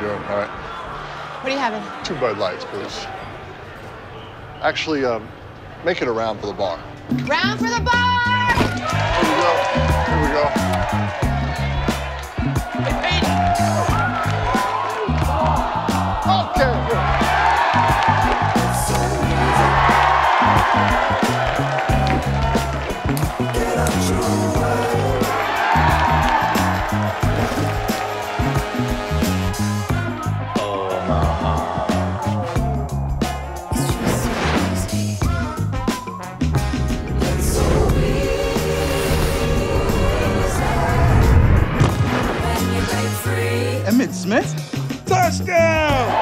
doing? All right. What are you having? Two Bud Lights, please. Actually, um, make it a round for the bar. Round for the bar! Emmitt Smith? Touchdown!